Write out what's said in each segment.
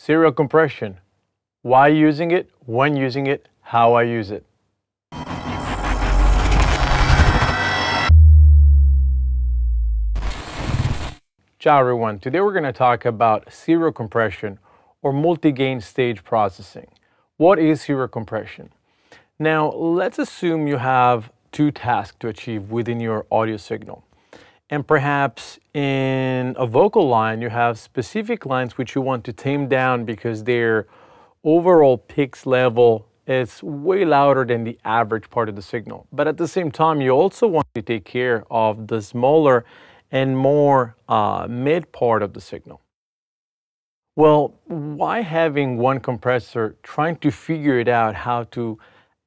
Serial compression. Why using it, when using it, how I use it. Ciao everyone, today we're going to talk about serial compression or multi-gain stage processing. What is serial compression? Now let's assume you have two tasks to achieve within your audio signal. And perhaps in a vocal line, you have specific lines which you want to tame down because their overall pitch level is way louder than the average part of the signal. But at the same time, you also want to take care of the smaller and more uh, mid part of the signal. Well, why having one compressor trying to figure it out how to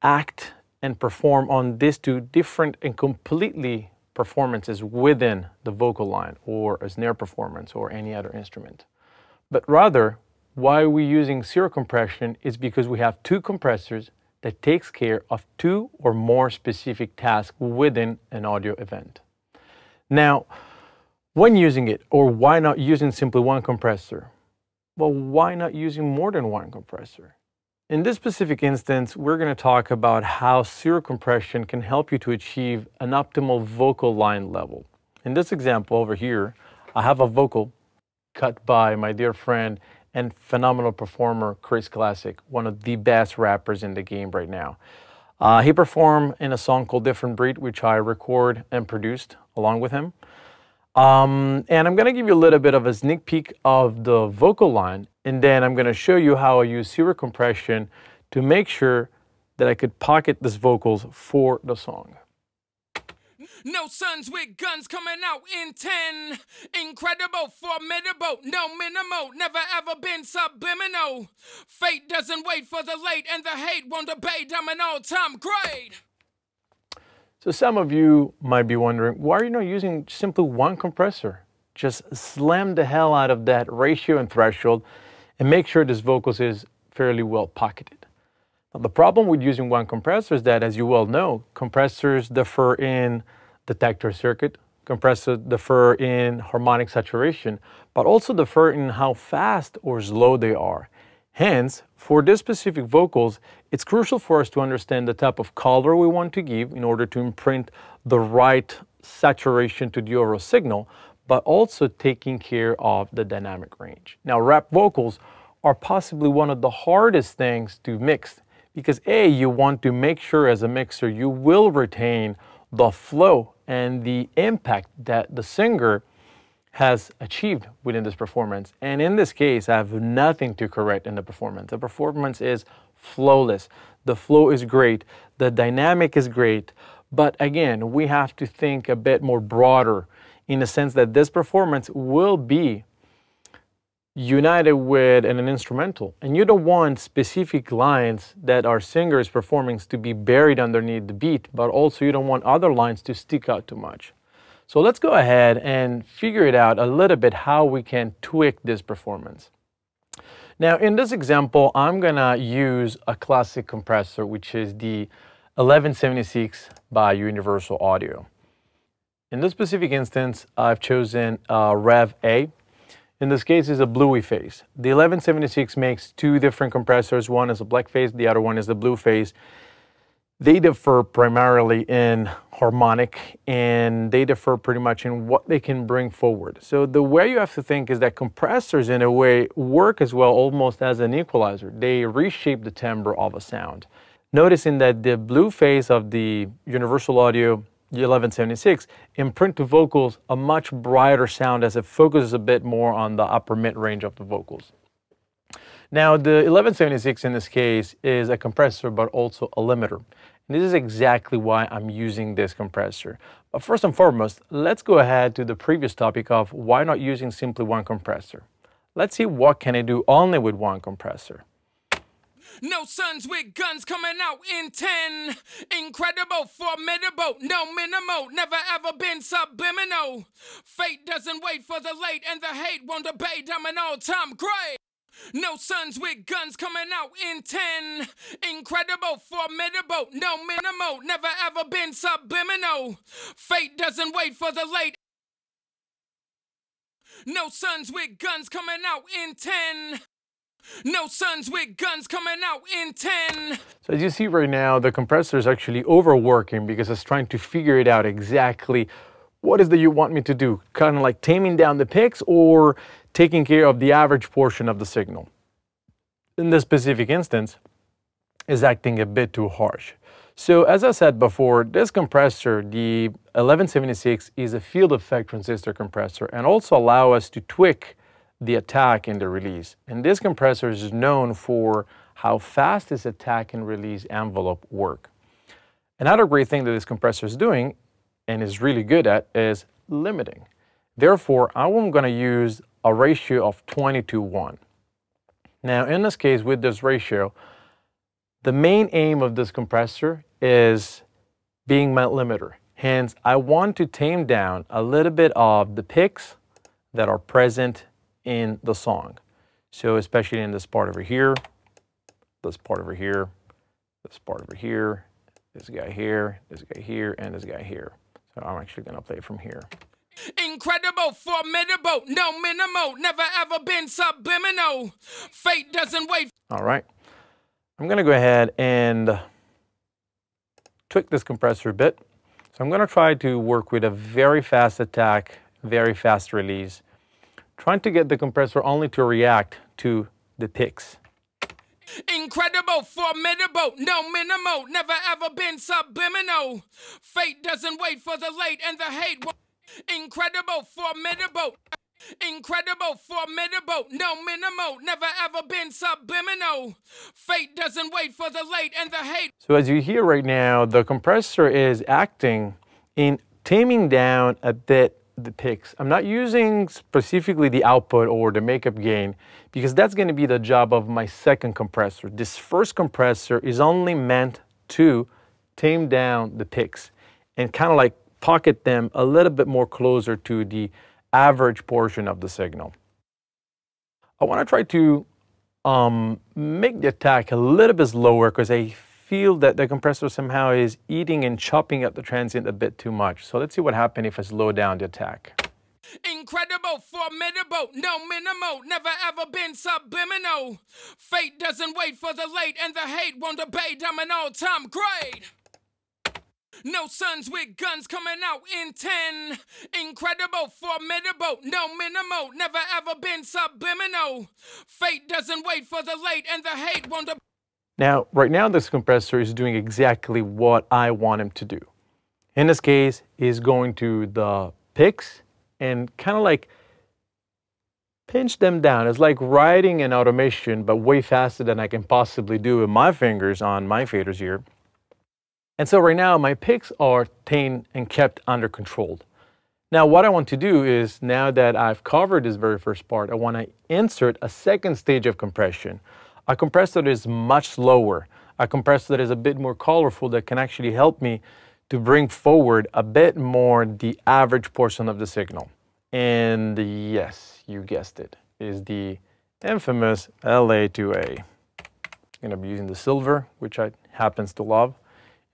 act and perform on these two different and completely performances within the vocal line or a snare performance or any other instrument. But rather, why we're using serial compression is because we have two compressors that takes care of two or more specific tasks within an audio event. Now, when using it, or why not using simply one compressor? Well, why not using more than one compressor? In this specific instance, we're going to talk about how serial compression can help you to achieve an optimal vocal line level. In this example over here, I have a vocal cut by my dear friend and phenomenal performer Chris Classic, one of the best rappers in the game right now. Uh, he performed in a song called Different Breed, which I record and produced along with him. Um, and I'm going to give you a little bit of a sneak peek of the vocal line, and then I'm going to show you how I use serial compression to make sure that I could pocket these vocals for the song. No sons with guns coming out in 10. Incredible, formidable, no minimal, never ever been subliminal. Fate doesn't wait for the late, and the hate won't debate. I'm an all time great. So some of you might be wondering, why are you not using simply one compressor? Just slam the hell out of that ratio and threshold and make sure this vocals is fairly well pocketed. Now, the problem with using one compressor is that, as you well know, compressors differ in detector circuit, compressors differ in harmonic saturation, but also differ in how fast or slow they are. Hence, for this specific vocals, it's crucial for us to understand the type of color we want to give in order to imprint the right saturation to the overall signal, but also taking care of the dynamic range. Now, rap vocals are possibly one of the hardest things to mix because A, you want to make sure as a mixer you will retain the flow and the impact that the singer has achieved within this performance. And in this case, I have nothing to correct in the performance. The performance is flawless. The flow is great. The dynamic is great. But again, we have to think a bit more broader in the sense that this performance will be united with an, instrumental. And you don't want specific lines that our singer is performing to be buried underneath the beat, but also you don't want other lines to stick out too much. So let's go ahead and figure it out a little bit how we can tweak this performance. Now in this example, I'm gonna use a classic compressor, which is the 1176 by Universal Audio. In this specific instance, I've chosen uh, Rev A. In this case, is a bluey face. The 1176 makes two different compressors. One is a black face, the other one is the blue face. They differ primarily in harmonic and they differ pretty much in what they can bring forward. So the way you have to think is that compressors in a way work as well almost as an equalizer. They reshape the timbre of a sound. Noticing that the blue face of the Universal Audio 1176 imprint to vocals a much brighter sound as it focuses a bit more on the upper mid range of the vocals. Now the 1176 in this case is a compressor but also a limiter. And this is exactly why I'm using this compressor. But first and foremost, let's go ahead to the previous topic of why not using simply one compressor. Let's see what can I do only with one compressor. No sons with guns coming out in 10. Incredible, formidable, no minimal, never ever been subliminal. Fate doesn't wait for the late, and the hate won't debate. I'm an all time great. No sons with guns coming out in 10. Incredible, formidable, no minimal, never ever been subliminal. Fate doesn't wait for the late. No sons with guns coming out in 10. No sons with guns coming out in 10. So as you see right now, the compressor is actually overworking because it's trying to figure it out exactly what is that you want me to do? Kind of like taming down the picks or taking care of the average portion of the signal. In this specific instance, is acting a bit too harsh. So as I said before, this compressor, the 1176, is a field effect transistor compressor and also allow us to tweak the attack and the release. And this compressor is known for how fast this attack and release envelope work. Another great thing that this compressor is doing and is really good at is limiting. Therefore, I'm going to use a ratio of 20 to 1. Now, in this case, with this ratio, the main aim of this compressor is being my limiter. Hence, I want to tame down a little bit of the picks that are present in the song. So especially in this part over here, this part over here, this part over here, this guy here, this guy here, and this guy here. So I'm actually gonna play from here. Incredible, formidable, no minimal, never ever been subliminal. Fate doesn't wait. All right. I'm gonna go ahead and tweak this compressor a bit. So I'm gonna try to work with a very fast attack, very fast release trying to get the compressor only to react to the picks. Incredible, formidable, no minimal, never ever been subliminal. Fate doesn't wait for the late and the hate. Incredible, formidable. Incredible, formidable, no minimal, never ever been subliminal. Fate doesn't wait for the late and the hate. So as you hear right now, the compressor is acting in taming down a bit the picks. I'm not using specifically the output or the makeup gain because that's going to be the job of my second compressor. This first compressor is only meant to tame down the picks and kind of like pocket them a little bit more closer to the average portion of the signal. I want to try to um, make the attack a little bit slower because I feel that the compressor somehow is eating and chopping up the transient a bit too much. So let's see what happens if I slow down the attack. Incredible, formidable, no minimal, never ever been subliminal. Fate doesn't wait for the late and the hate won't debate. I'm an all-time great. No sons with guns coming out in 10. Incredible, formidable, no minimal, never ever been subliminal. Fate doesn't wait for the late and the hate won't debate. Now, right now this compressor is doing exactly what I want him to do. In this case, he's going to the picks and kind of like pinch them down. It's like writing an automation, but way faster than I can possibly do with my fingers on my faders here. And so right now my picks are tamed and kept under control. Now what I want to do is, now that I've covered this very first part, I want to insert a second stage of compression a compressor that is much slower, a compressor that is a bit more colorful that can actually help me to bring forward a bit more the average portion of the signal. And yes, you guessed it, is the infamous LA2A. I'm gonna be using the silver, which I happens to love.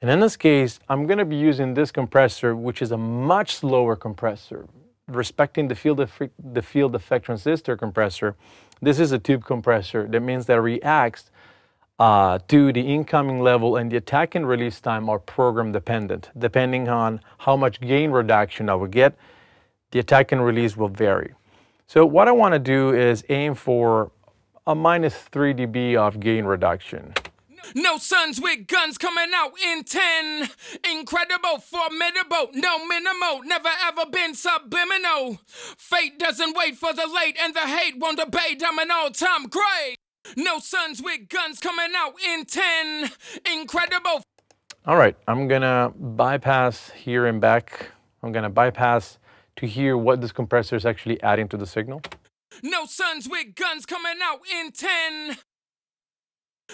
And in this case, I'm gonna be using this compressor, which is a much slower compressor, respecting the field, the field effect transistor compressor, this is a tube compressor. That means that it reacts uh, to the incoming level and the attack and release time are program dependent. Depending on how much gain reduction I will get, the attack and release will vary. So what I want to do is aim for a minus 3 dB of gain reduction. No sons with guns coming out in 10. Incredible, formidable, no minimal, never ever been subliminal. Fate doesn't wait for the late and the hate won't debate. I'm an all time great. No sons with guns coming out in 10. Incredible. All right, I'm gonna bypass here and back. I'm gonna bypass to hear what this compressor is actually adding to the signal. No sons with guns coming out in 10.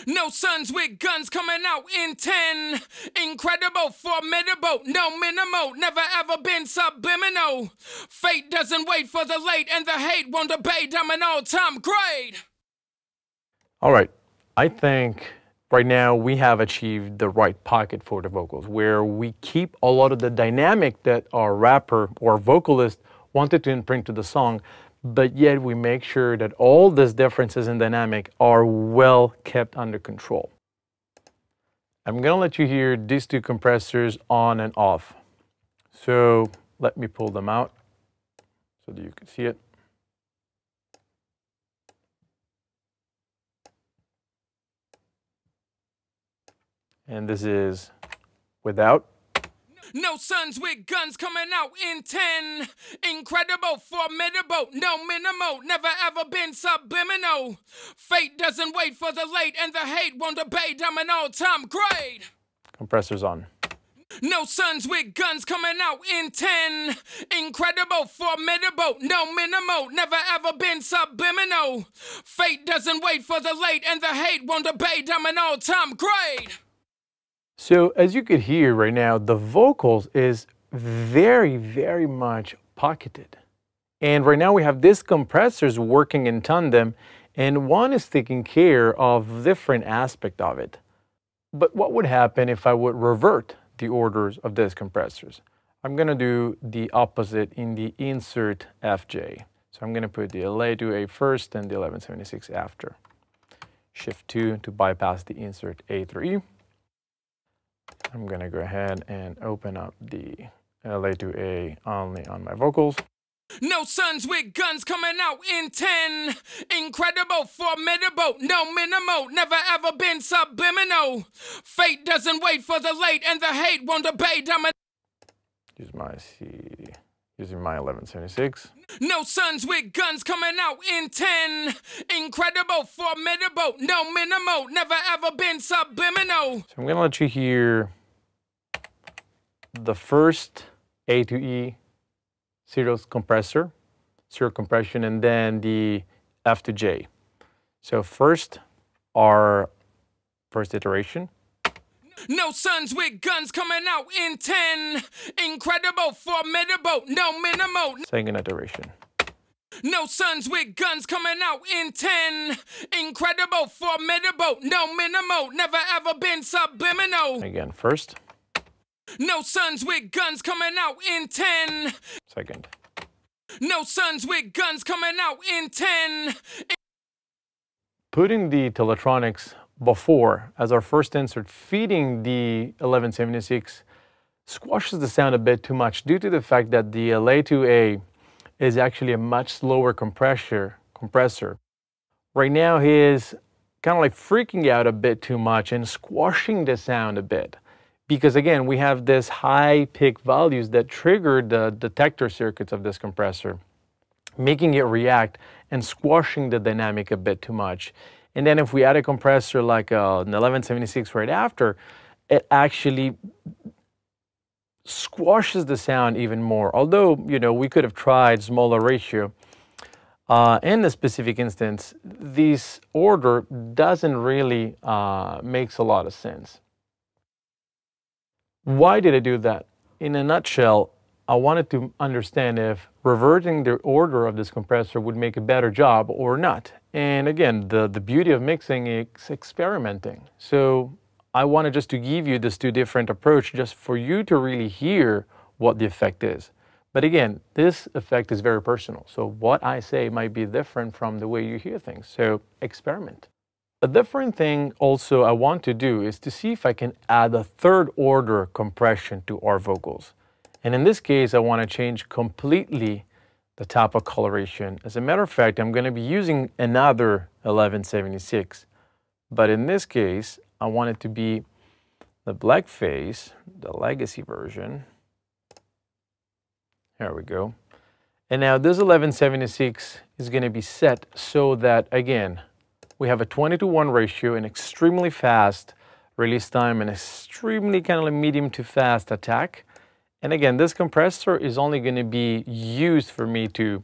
No sons with guns coming out in 10. Incredible, formidable, no minimal, never ever been subliminal. Fate doesn't wait for the late and the hate won't debate. I'm an all time great. All right. I think right now we have achieved the right pocket for the vocals where we keep a lot of the dynamic that our rapper or vocalist wanted to imprint to the song, but yet we make sure that all these differences in dynamic are well kept under control. I'm gonna let you hear these two compressors on and off. So let me pull them out so that you can see it. And this is without. No sons with guns coming out in 10. Incredible, formidable, no minimal, never ever been subliminal. Fate doesn't wait for the late, and the hate won't debate. I'm an all time great. Compressors on. No sons with guns coming out in 10. Incredible, formidable, no minimal, never ever been subliminal. Fate doesn't wait for the late, and the hate won't debate. I'm an all time great. So as you could hear right now, the vocals is very, very much pocketed. And right now we have these compressors working in tandem and one is taking care of different aspect of it. But what would happen if I would revert the orders of these compressors? I'm gonna do the opposite in the insert FJ. So I'm gonna put the LA2A first and the 1176 after. Shift 2 to bypass the insert A through E. I'm gonna go ahead and open up the uh, LA2A only on my vocals. No sons with guns coming out in 10. Incredible, formidable, no minimal, never ever been subliminal. Fate doesn't wait for the late, and the hate won't debate. I'm a Use my C, using my 1176. No sons with guns coming out in 10. Incredible, formidable, no minimal, never ever been subliminal. So I'm gonna let you hear the first A to E serial compressor, serial compression, and then the F to J. So first, our first iteration. No sons with guns coming out in 10. Incredible, formidable, no minimal. Second iteration. No sons with guns coming out in 10. Incredible, formidable, no minimal, never ever been subliminal. Again, first, No sons with guns coming out in 10. second. No sons with guns coming out in 10. Putting the Teletronix before as our first insert, feeding the 1176 squashes the sound a bit too much due to the fact that the LA2A is actually a much slower compressor. compressor. Right now he is kind of like freaking out a bit too much and squashing the sound a bit. Because again, we have this high peak values that trigger the detector circuits of this compressor, making it react and squashing the dynamic a bit too much. And then if we add a compressor like uh, an 1176 right after, it actually squashes the sound even more. Although, you know, we could have tried smaller ratio. Uh, in this specific instance, this order doesn't really uh, makes a lot of sense. Why did I do that? In a nutshell, I wanted to understand if reverting the order of this compressor would make a better job or not. And again, the, the beauty of mixing is experimenting. So I wanted just to give you this two different approach just for you to really hear what the effect is. But again, this effect is very personal. So what I say might be different from the way you hear things. So experiment. A different thing also I want to do is to see if I can add a third order compression to our vocals. And in this case, I want to change completely the type of coloration. As a matter of fact, I'm going to be using another 1176. But in this case, I want it to be the black blackface, the legacy version. There we go. And now this 1176 is going to be set so that, again, we have a 20 to 1 ratio, an extremely fast release time, and extremely kind of like medium to fast attack. And again, this compressor is only going to be used for me to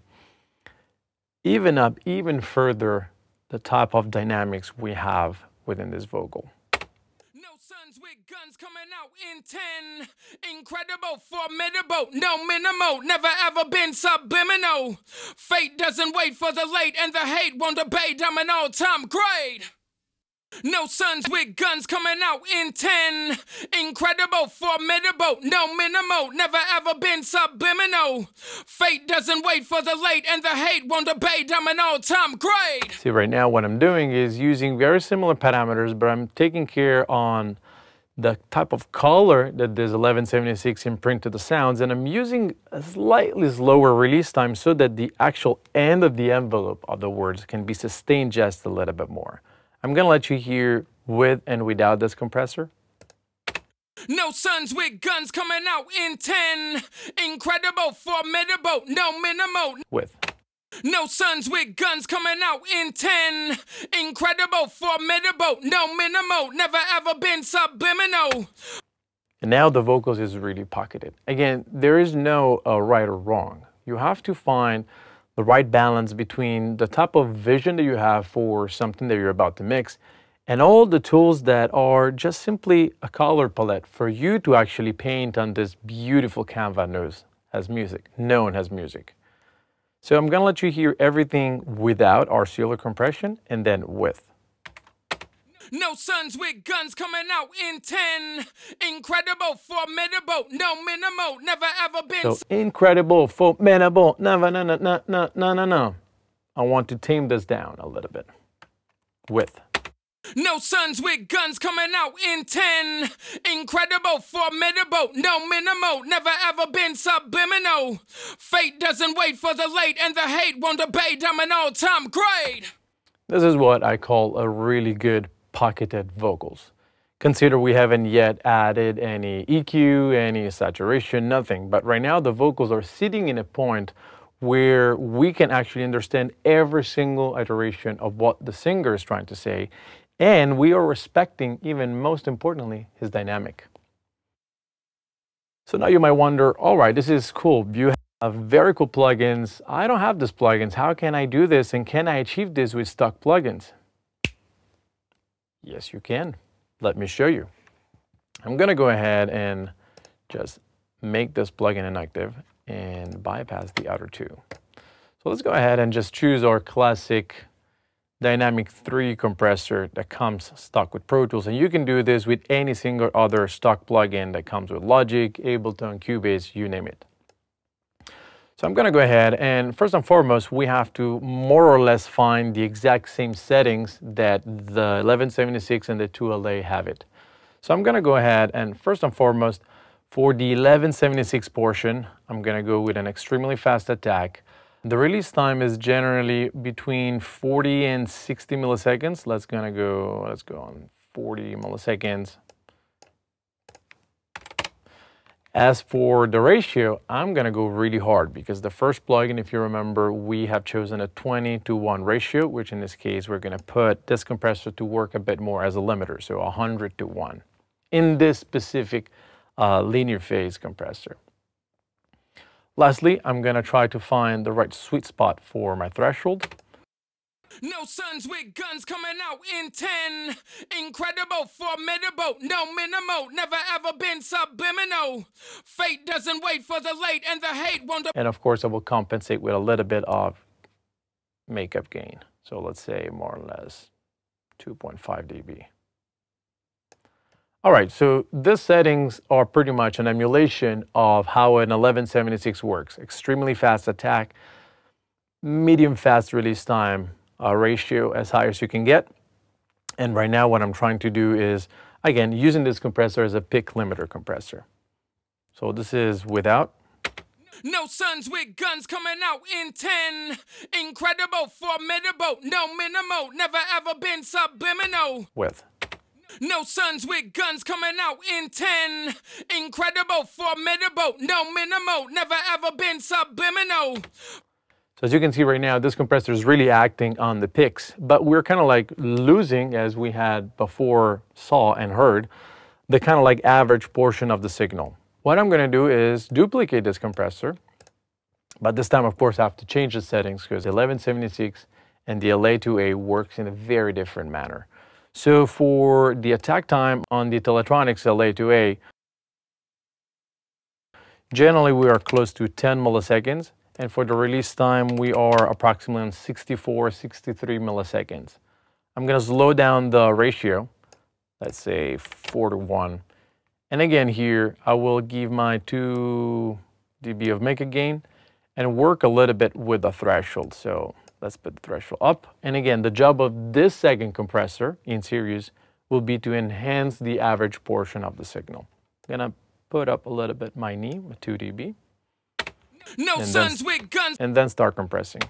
even up even further the type of dynamics we have within this vocal. No sons with guns coming out in 10. Incredible, formidable, no minimal, never ever been subliminal. Fate doesn't wait for the late, and the hate won't debate. I'm an all time great. No sons with guns coming out in 10. Incredible, formidable, no minimal, never ever been subliminal. Fate doesn't wait for the late, and the hate won't debate. I'm an all time great. See, right now, what I'm doing is using very similar parameters, but I'm taking care on the type of color that this 1176 imprinted the sounds, and I'm using a slightly slower release time so that the actual end of the envelope of the words can be sustained just a little bit more. I'm gonna let you hear with and without this compressor. No sons with guns coming out in 10. Incredible, formidable, no minimal. With. No sons with guns coming out in 10. Incredible, formidable, no minimal. Never ever been subliminal. And now the vocals is really pocketed. Again, there is no uh, right or wrong. You have to find the right balance between the type of vision that you have for something that you're about to mix and all the tools that are just simply a color palette for you to actually paint on this beautiful canvas knows as music, known as music. So I'm gonna let you hear everything without oscillar compression and then with. No sons with guns coming out in 10. Incredible, formidable, no minimal, never ever been. So incredible, formidable, never, no, no, no, no, no, no, no. I want to tame this down a little bit. With. No sons with guns coming out in 10. Incredible, formidable, no minimal, never ever been subliminal. Fate doesn't wait for the late, and the hate won't debate. I'm an all time great. This is what I call a really good pocketed vocals. Consider we haven't yet added any EQ, any saturation, nothing. But right now the vocals are sitting in a point where we can actually understand every single iteration of what the singer is trying to say. And we are respecting, even most importantly, his dynamic. So now you might wonder, all right, this is cool. You have very cool plugins. I don't have these plugins. How can I do this? And can I achieve this with stock plugins? Yes, you can. Let me show you. I'm going to go ahead and just make this plugin inactive and bypass the other two. So let's go ahead and just choose our classic Dynamic 3 compressor that comes stock with Pro Tools. And you can do this with any single other stock plugin that comes with Logic, Ableton, Cubase, you name it. So I'm going to go ahead and first and foremost, we have to more or less find the exact same settings that the 1176 and the 2LA have it. So I'm going to go ahead and first and foremost, for the 1176 portion, I'm going to go with an extremely fast attack. The release time is generally between 40 and 60 milliseconds. Let's gonna go, let's go on 40 milliseconds. As for the ratio, I'm gonna go really hard because the first plugin, if you remember, we have chosen a 20 to 1 ratio, which in this case, we're gonna put this compressor to work a bit more as a limiter, so 100 to 1 in this specific uh, linear phase compressor. Lastly, I'm gonna try to find the right sweet spot for my threshold. No sons with guns coming out in 10. Incredible, formidable, no minimal, never ever been subliminal. Fate doesn't wait for the late, and the hate won't. And of course, I will compensate with a little bit of makeup gain. So let's say more or less 2.5 dB. All right, so these settings are pretty much an emulation of how an 1176 works. Extremely fast attack, medium fast release time, uh, ratio as high as you can get. And right now what I'm trying to do is, again, using this compressor as a pick limiter compressor. So this is without. No sons with guns coming out in 10. Incredible, formidable, no minimal, never ever been subliminal. With. No sons with guns coming out in 10. Incredible, formidable, no minimal, never ever been subliminal. So as you can see right now, this compressor is really acting on the picks, but we're kind of like losing, as we had before saw and heard, the kind of like average portion of the signal. What I'm going to do is duplicate this compressor, but this time, of course, I have to change the settings because 1176 and the LA2A works in a very different manner. So for the attack time on the Teletronix LA2A, generally we are close to 10 milliseconds. And for the release time, we are approximately on 64, 63 milliseconds. I'm going to slow down the ratio, let's say 4 to 1. And again here, I will give my 2 dB of make gain and work a little bit with the threshold. So let's put the threshold up. And again, the job of this second compressor in series will be to enhance the average portion of the signal. I'm gonna put up a little bit my knee, with 2 dB. No and sons then, with guns. And then start compressing.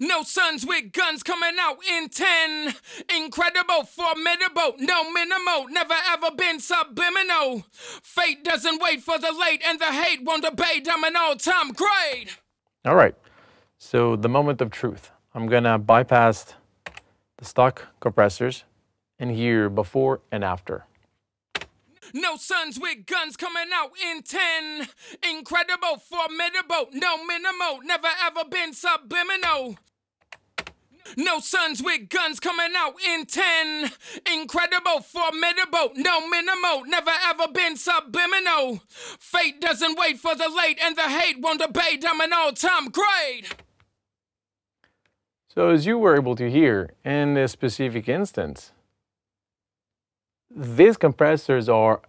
No sons with guns coming out in 10. Incredible, formidable, no minimal, never ever been subliminal. Fate doesn't wait for the late, and the hate won't debate. I'm an all time great. All right, so the moment of truth. I'm gonna bypass the stock compressors and hear before and after. No sons with guns coming out in 10. Incredible, formidable, no minimal, never ever been subliminal. No sons with guns coming out in 10. Incredible, formidable, no minimal, never ever been subliminal. Fate doesn't wait for the late, and the hate won't debate. I'm an all time great. So, as you were able to hear in this specific instance, these compressors are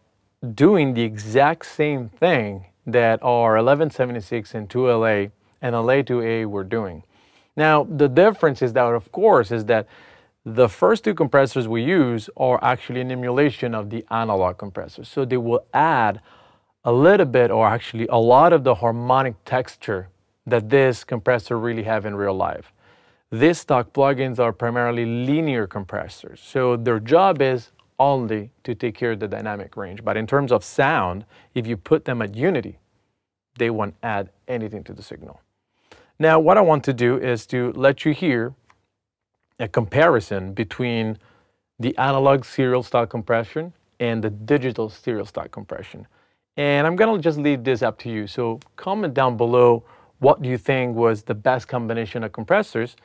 doing the exact same thing that our 1176 and 2LA and LA2A were doing. Now, the difference is that, of course, is that the first two compressors we use are actually an emulation of the analog compressors. So they will add a little bit or actually a lot of the harmonic texture that this compressor really have in real life. These stock plugins are primarily linear compressors. So their job is only to take care of the dynamic range. But in terms of sound, if you put them at unity, they won't add anything to the signal. Now, what I want to do is to let you hear a comparison between the analog serial stock compression and the digital serial stock compression. And I'm gonna just leave this up to you. So comment down below what do you think was the best combination of compressors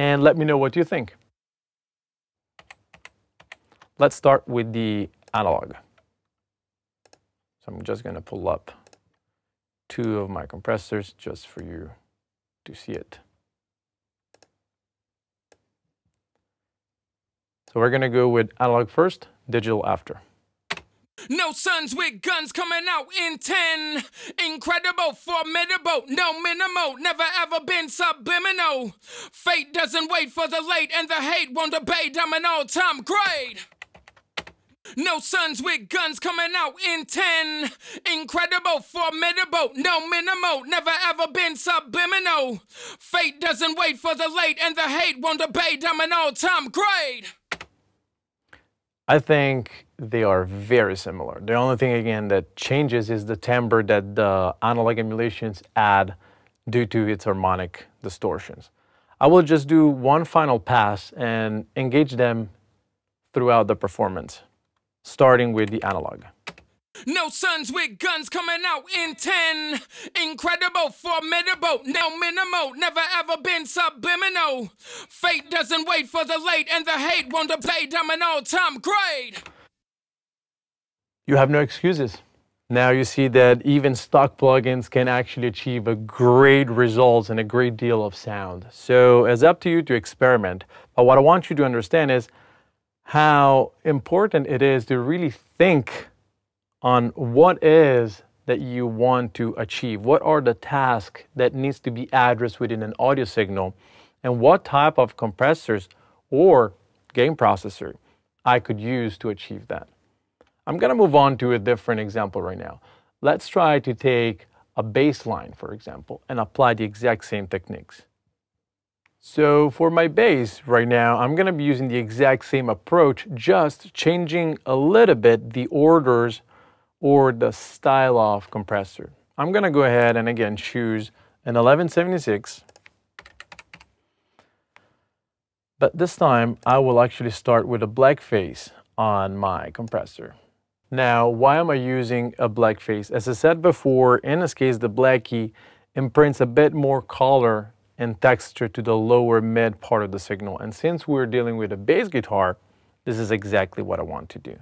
and let me know what you think. Let's start with the analog. So I'm just going to pull up two of my compressors just for you to see it. So we're going to go with analog first, digital after. No sons with guns coming out in 10. Incredible, formidable, no minimal, never ever been subliminal. Fate doesn't wait for the late, and the hate won't debate. I'm an all time great. No sons with guns coming out in 10. Incredible, formidable, no minimal, never ever been subliminal. Fate doesn't wait for the late, and the hate won't debate. I'm an all time great. I think they are very similar. The only thing, again, that changes is the timbre that the analog emulations add due to its harmonic distortions. I will just do one final pass and engage them throughout the performance starting with the analog. No sons with guns coming out in 10. Incredible, formidable, no minimal, never ever been subliminal. Fate doesn't wait for the late, and the hate won't debate. I'm an all time great. You have no excuses. Now you see that even stock plugins can actually achieve a great results and a great deal of sound. So it's up to you to experiment. But what I want you to understand is how important it is to really think on what is that you want to achieve. What are the tasks that needs to be addressed within an audio signal and what type of compressors or gain processor I could use to achieve that. I'm going to move on to a different example right now. Let's try to take a bass line, for example, and apply the exact same techniques. So for my bass right now, I'm gonna be using the exact same approach, just changing a little bit the orders or the style of compressor. I'm gonna go ahead and again choose an 1176. But this time I will actually start with a black face on my compressor. Now, why am I using a black face? As I said before, in this case, the black key imprints a bit more color and texture to the lower mid part of the signal. And since we're dealing with a bass guitar, this is exactly what I want to do.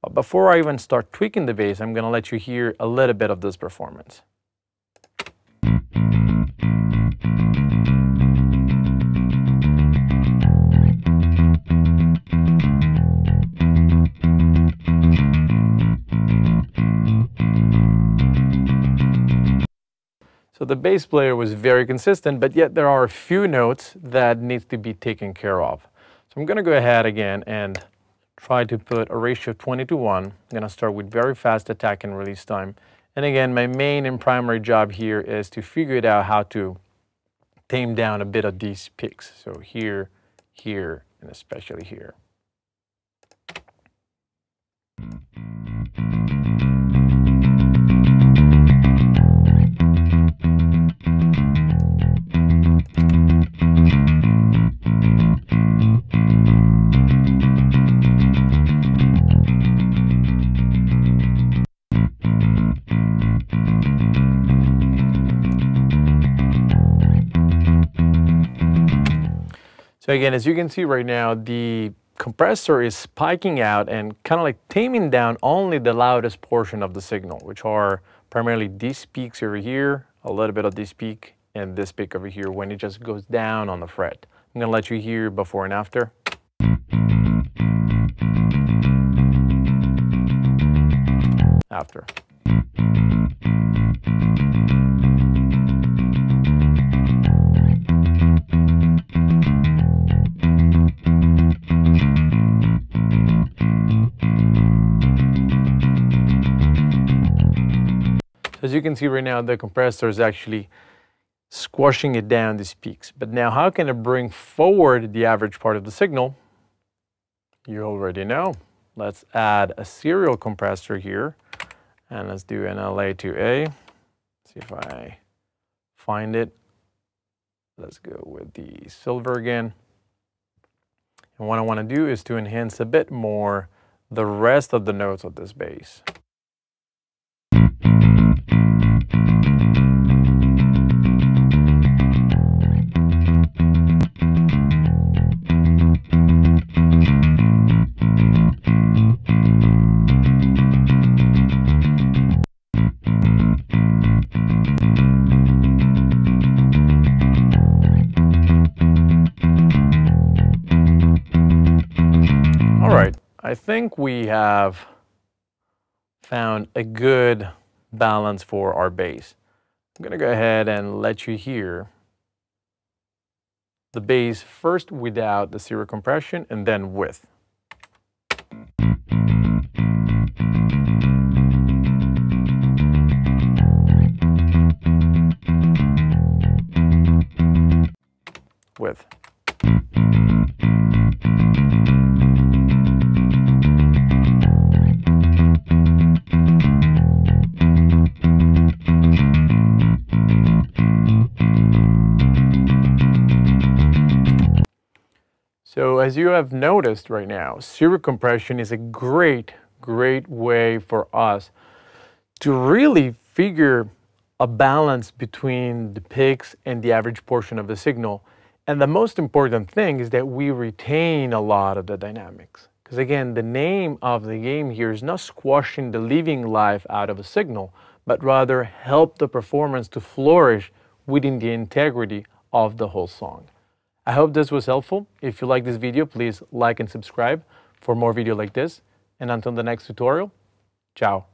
But before I even start tweaking the bass, I'm gonna let you hear a little bit of this performance. So the bass player was very consistent, but yet there are a few notes that needs to be taken care of. So I'm gonna go ahead again and try to put a ratio of 20 to 1. I'm gonna start with very fast attack and release time. And again, my main and primary job here is to figure it out how to tame down a bit of these peaks. So here, here, and especially here. Again, as you can see right now, the compressor is spiking out and kind of like taming down only the loudest portion of the signal, which are primarily these peaks over here, a little bit of this peak, and this peak over here when it just goes down on the fret. I'm gonna let you hear before and after. After. Can see right now, the compressor is actually squashing it down these peaks. But now how can it bring forward the average part of the signal? You already know. Let's add a serial compressor here. And let's do an LA2A. See if I find it. Let's go with the silver again. And what I want to do is to enhance a bit more the rest of the notes of this bass. All right, I think we have found a good balance for our bass. I'm gonna go ahead and let you hear the bass first without the zero compression and then with. With. As you have noticed right now, serial compression is a great, great way for us to really figure a balance between the peaks and the average portion of the signal. And the most important thing is that we retain a lot of the dynamics. Because again, the name of the game here is not squashing the living life out of a signal, but rather help the performance to flourish within the integrity of the whole song. I hope this was helpful. If you like this video, please like and subscribe for more video like this. And until the next tutorial, ciao.